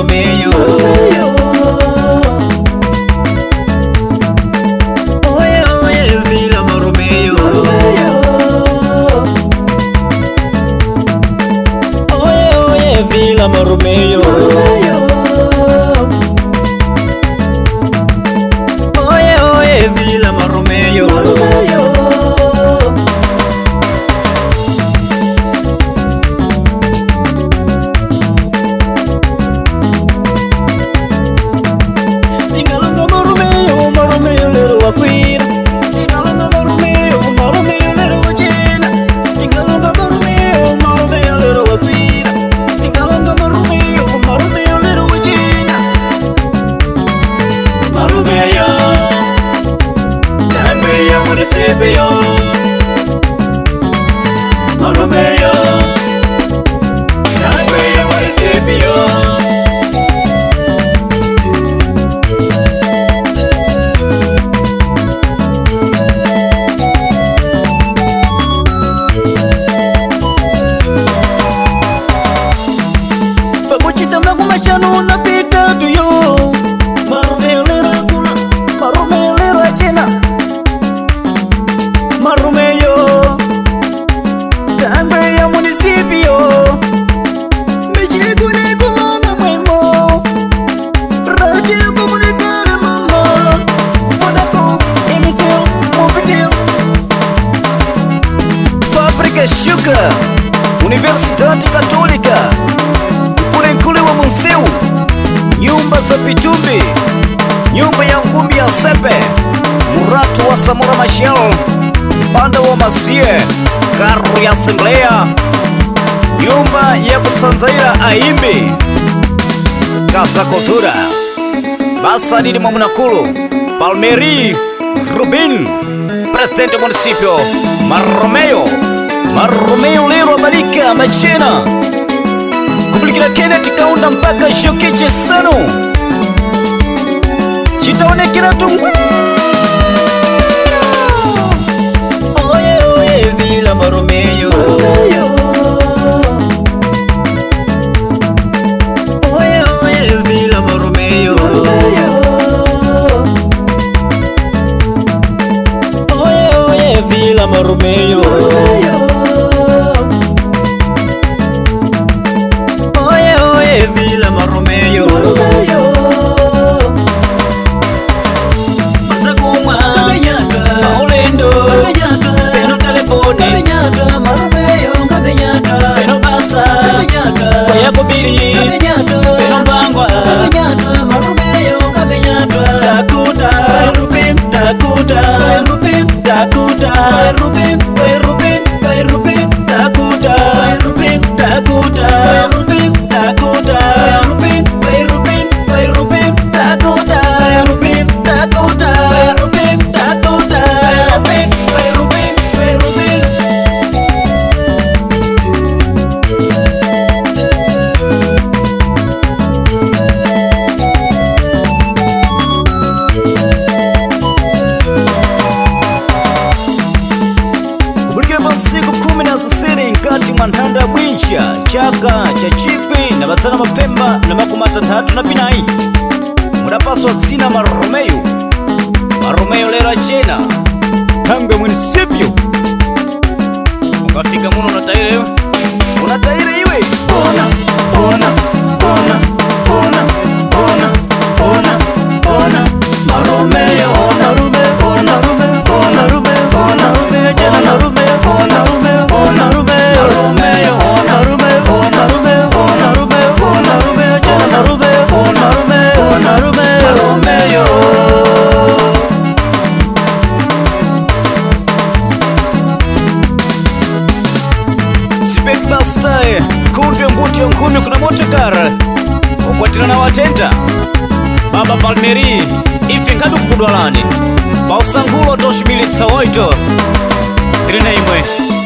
pro meio municipio Olomeyo Nagweya municipio Fakuchita mnagumashanu napita tuyo Universitati Katolika Mkulenkule wa Museu, nyumba za Pitumbi, nyumba ya Ngumbi ya Sepe, Muratu wa Samora Machel, banda wa Masie, Karu ya Asemblea, nyumba ya Kutsanzaira Aimbi, Kasa kultura Basadini mwa Palmeri Rubin, Presidente Municipio Marromeo Maromeo Lero abalika Machena kubulikira Kenneth Kaunda mpaka Shokeche Sano chitaonekera tungwe oye oye vila Maromeo oye oye mubiri enombangwa chikonda kwincha chaka cha chipwi na madzana mapemba na makumi atatu na pinayi mudapaswa dzina maromeyo maromeyo lera chena tanga mwenisipyo ungafika muno na tayireyo kastae kundwe mbuti yonkhumi kuna motokara ukwatirana watenda baba palmeri ife ngati kukudwalani pa usankhulo tosubiritsa waito tirina imwe